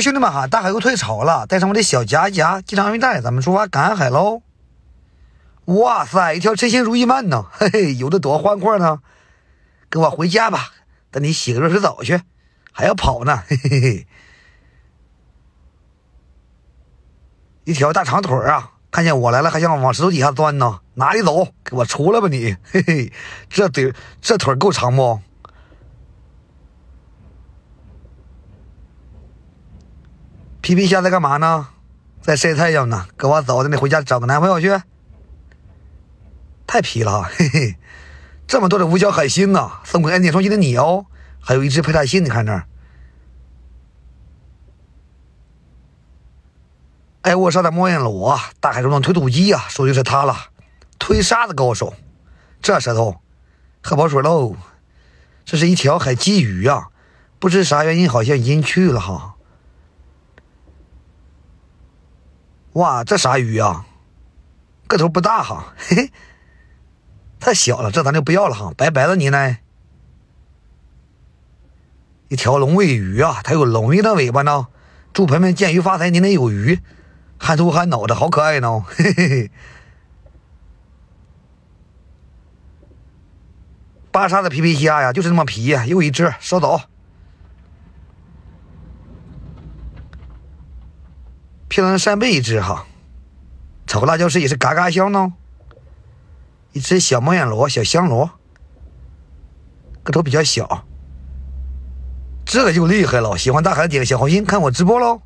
兄弟们哈，大海又退潮了，带上我的小夹夹，系上安全带，咱们出发赶海喽！哇塞，一条称心如意鳗呢，嘿嘿，游的多欢快呢！跟我回家吧，带你洗个热水澡去，还要跑呢，嘿嘿嘿！一条大长腿啊，看见我来了还想往石头底下钻呢，哪里走？给我出来吧你，嘿嘿，这腿这腿够长不？皮皮虾在干嘛呢？在晒太阳呢。跟我走，带你回家找个男朋友去。太皮了，嘿嘿，这么多的五角海星啊，送给爱点双击的你哦。还有一只佩塔星，你看这儿。爱沃沙的莫彦罗，大海中的推土机呀，说就是他了，推沙子高手。这舌头，喝饱水喽。这是一条海鲫鱼呀，不知啥原因，好像已经去了哈。哇，这啥鱼啊？个头不大哈，嘿嘿，太小了，这咱就不要了哈，拜拜了你呢。一条龙尾鱼啊，它有龙鱼的尾巴呢。祝朋友们见鱼发财，年年有余。憨头憨脑的，好可爱呢，嘿嘿嘿。巴沙的皮皮虾呀，就是那么皮，又一只，收走。漂亮的扇贝一只哈，炒个辣椒丝也是嘎嘎香呢。一只小猫眼螺，小香螺，个头比较小，这个就厉害了。喜欢大海点个小红心，看我直播喽。